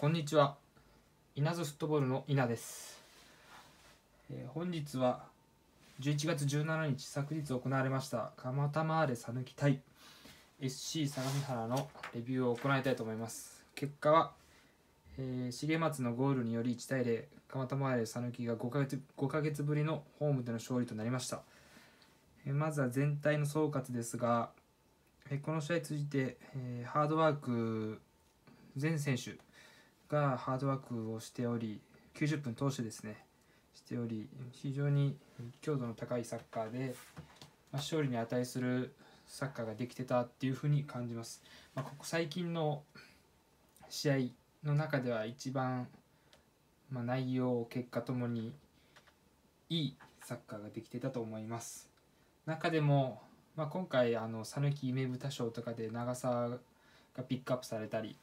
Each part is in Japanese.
こんにちは。稲津フットボールの稲です、えー本日は11月17日昨日行われました蒲田マーレ讃岐対 SC 相模原のレビューを行いたいと思います。結果は、えー重松のゴールにより1対0蒲田マーレ讃岐が5ヶ月 ,5 ヶ月ぶりのホームでの勝利となりました、えーまずは全体の総括ですが、えこの試合通じて、えーハードワーク全選手がハードワークをしており90分通してですね。しており非常に強度の高いサッカーで、まあ、勝利に値するサッカーができてたっていうふうに感じます、まあ、ここ最近の試合の中では一番、まあ、内容結果ともにいいサッカーができてたと思います。中でも、まあ、今回あの讃岐夢豚賞とかで長澤がピックアップされたり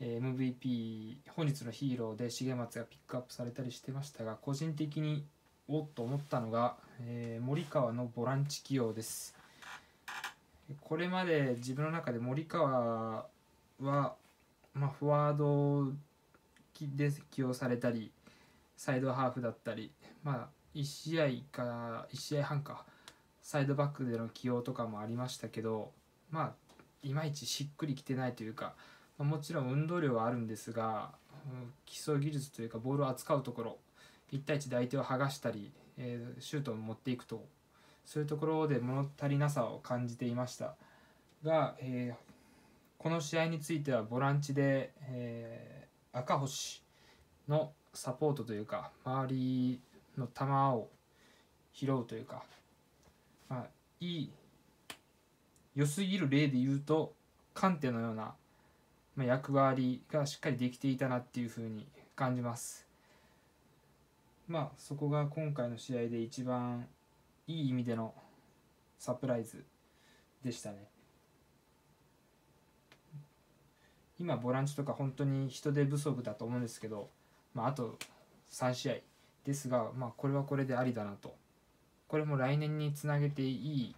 MVP 本日のヒーローで重松がピックアップされたりしてましたが個人的におっと思ったのが、えー森川のボランチ起用です。これまで自分の中で森川は、まあ、フォワードで起用されたりサイドハーフだったり、まあ、1試合か1試合半かサイドバックでの起用とかもありましたけどまあいまいちしっくりきてないというかもちろん運動量はあるんですが、基礎技術というかボールを扱うところ1対1で相手を剥がしたり、えーシュートを持っていくとそういうところで物足りなさを感じていました。が、えーこの試合についてはボランチで、えー赤星のサポートというか周りの球を拾うというか、まあ、いい良すぎる例で言うとカンテのような、役割がしっかりできていたなっていうふうに感じます。まあそこが今回の試合で一番いい意味でのサプライズでしたね。今ボランチとか本当に人手不足だと思うんですけど、まあ、あと3試合ですが、まあ、これはこれでありだなとこれも来年につなげていい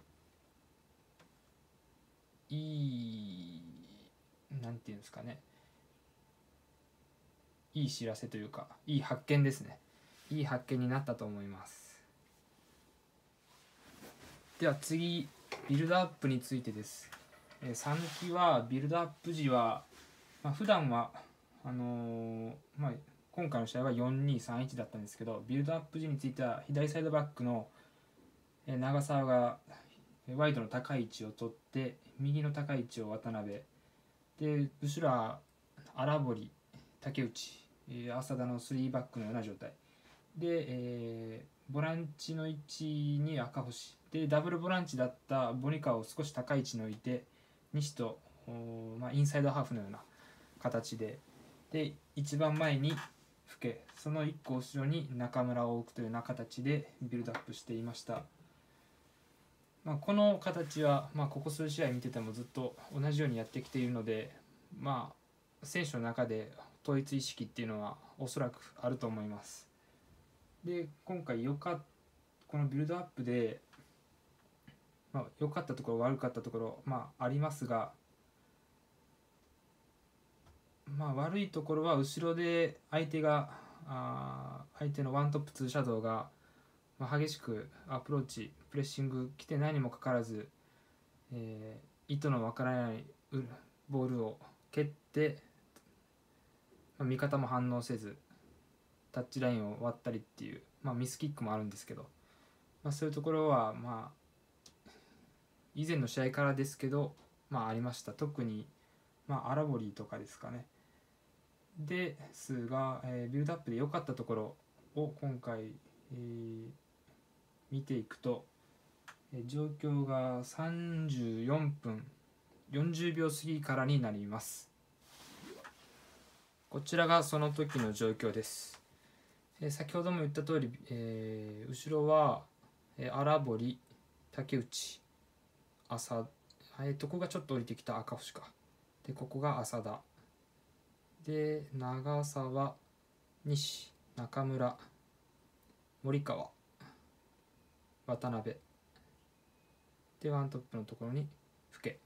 いいなんていうんですかね。いい知らせというかいい発見ですね。いい発見になったと思います。では次ビルドアップについてです。えーはビルドアップ時は、まあ、普段はあのーまあ、今回の試合は4231だったんですけどビルドアップ時については左サイドバックの長澤がワイドの高い位置を取って右の高い位置を渡辺で後ろは荒堀竹内、浅田の3バックのような状態。で、えーボランチの位置に赤星。でダブルボランチだったボニカを少し高い位置に置いて西と、まあ、インサイドハーフのような形で。で一番前にその1個後ろに中村を置くというような形でビルドアップしていました。まあ、この形は、まあ、ここ数試合見ててもずっと同じようにやってきているので、まあ、選手の中で統一意識っていうのはおそらくあると思います。で今回よかこのビルドアップで、まあ、良かったところ悪かったところ、まあ、ありますが、まあ、悪いところは後ろで相手があ相手のワントップツーシャドウが、まあ、激しくアプローチプレッシング来てないにもかかわらず、えー意図のわからないボールを蹴って、まあ、味方も反応せずタッチラインを割ったりっていう、まあ、ミスキックもあるんですけど、まあ、そういうところはまあ以前の試合からですけど、まあ、ありました。特に、まあ、アラボリーとかですかね。ですが、えービルドアップで良かったところを今回、えー見ていくと、えー状況が34分40秒過ぎからになります。こちらがその時の状況です、えー先ほども言った通り、えー後ろは、えー荒堀竹内浅えー、とここがちょっと降りてきた赤星か。でここが浅田。で長澤西中村森川。渡辺。でワントップのところに福家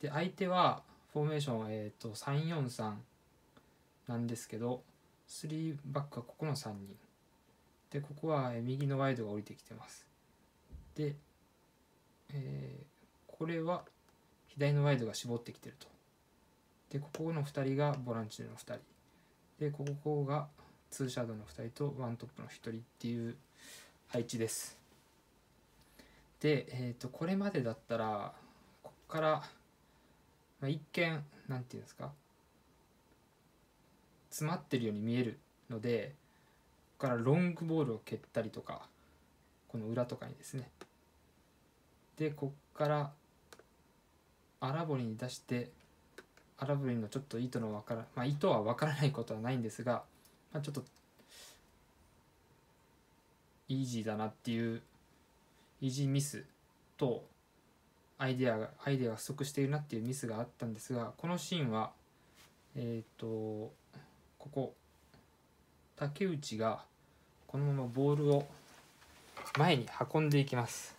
で相手はフォーメーションは、えー、と343なんですけど3バックはここの3人。でここは右のワイドが降りてきてます。で、えー、これは左のワイドが絞ってきてると。でここの2人がボランチの2人。でここがツーシャドウの2人とワントップの1人っていう配置です。で、えー、とこれまでだったらここから、まあ、一見なんていうんですか詰まってるように見えるのでここからロングボールを蹴ったりとかこの裏とかにですね。でこっから荒堀に出して荒堀のちょっと意図のわからまあ意図はわからないことはないんですが、まあ、ちょっとイージーだなっていうイージーミスとアイデアがアイデアが不足しているなっていうミスがあったんですがこのシーンはえっ、ー、とここ竹内がこのままボールを前に運んでいきます。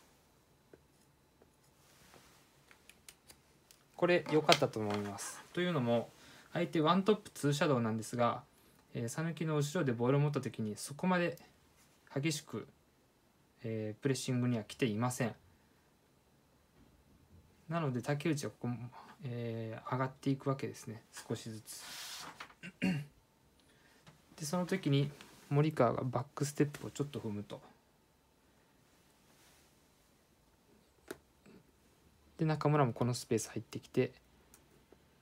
これ良かったと思います。というのも相手ワントップツーシャドウなんですが讃岐、えー、の後ろでボールを持った時にそこまで激しく、えー、プレッシングには来ていません。なので竹内はここ、えー、上がっていくわけですね。少しずつ。でその時に森川がバックステップをちょっと踏むと。で中村もこのスペース入ってきて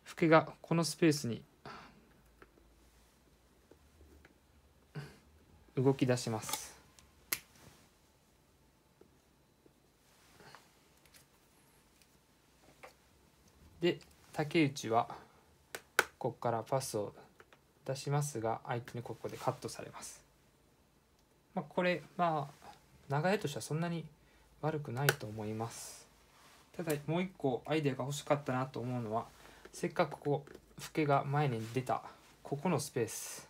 福がこのスペースに動き出します。で竹内はここからパスを出しますが相手にここでカットされます。まあ、これまあ流れとしてはそんなに悪くないと思います。ただもう一個アイデアが欲しかったなと思うのはせっかくこうフケが前に出たここのスペース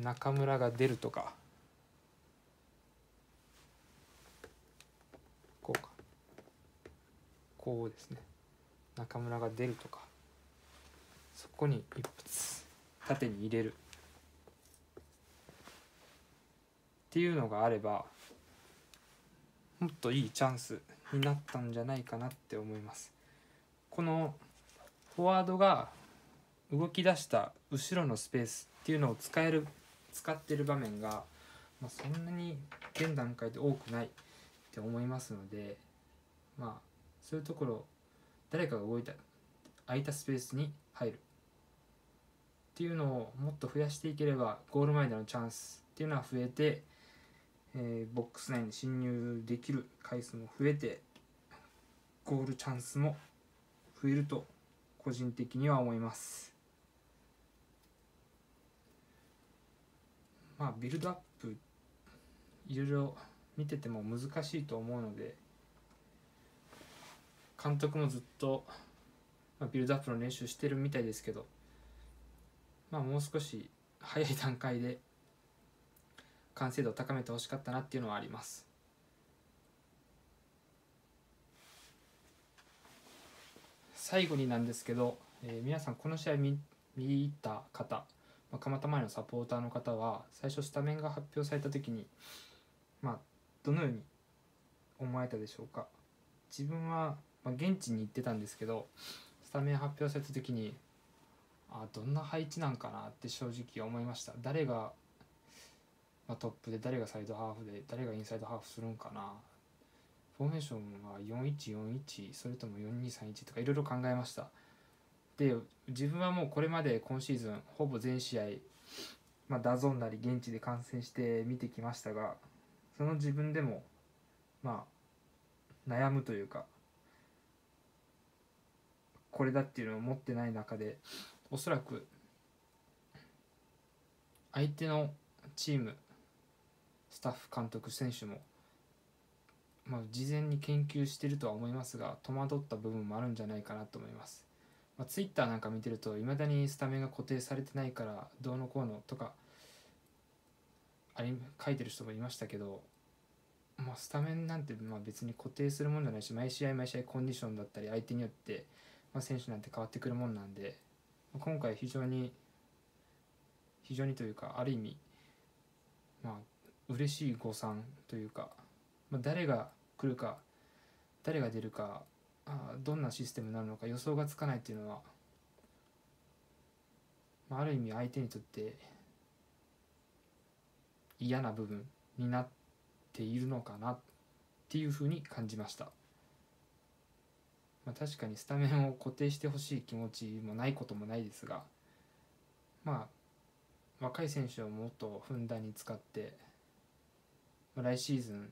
中村が出るとかこうかこうですね。中村が出るとか。そこに一発。縦に入れる。っていうのがあればもっといいチャンスになったんじゃないかなって思います。このフォワードが動き出した後ろのスペースっていうのを使える使ってる場面が、まあ、そんなに現段階で多くないって思いますのでまあそういうところ誰かが動いた空いたスペースに入るっていうのをもっと増やしていければゴール前でのチャンスっていうのは増えてえー、ボックス内に侵入できる回数も増えてゴールチャンスも増えると個人的には思います。まあビルドアップいろいろ見てても難しいと思うので監督もずっと、まあ、ビルドアップの練習してるみたいですけどまあもう少し早い段階で完成度を高めてほしかったなっていうのはあります。最後になんですけど、えー、皆さんこの試合見見た方、まあ、蒲田前のサポーターの方は最初スタメンが発表された時にまあどのように思われたでしょうか。自分は、まあ、現地に行ってたんですけどスタメン発表された時にあどんな配置なんかなって正直思いました。誰がまあ、トップで誰がサイドハーフで誰がインサイドハーフするんかな。フォーメーションは4141それとも4231とかいろいろ考えました。で自分はもうこれまで今シーズンほぼ全試合、まあ、ダゾンなり現地で観戦して見てきましたがその自分でもまあ悩むというかこれだっていうのを持ってない中でおそらく相手のチームスタッフ監督選手も、まあ、事前に研究してるとは思いますが戸惑った部分もあるんじゃないかなと思います、まあ、ツイッターなんか見てるといまだにスタメンが固定されてないからどうのこうのとかあり書いてる人もいましたけど、まあ、スタメンなんてまあ別に固定するもんじゃないし毎試合毎試合コンディションだったり相手によってまあ、選手なんて変わってくるもんなんで今回非常に非常にというかある意味まあ嬉しい誤算というか、まあ、誰が来るか誰が出るかあどんなシステムになるのか予想がつかないっていうのは、まあ、ある意味相手にとって嫌な部分になっているのかなっていうふうに感じました。まあ、確かにスタメンを固定してほしい気持ちもないこともないですがまあ若い選手をもっとふんだんに使って、まあ、来シーズン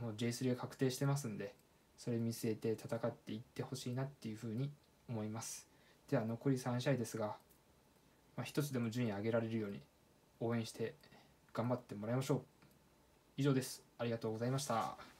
もう J3 が確定してますんでそれ見据えて戦っていってほしいなっていうふうに思います。では残り3試合ですが、まあ、一つでも順位上げられるように応援して頑張ってもらいましょう。以上です。ありがとうございました。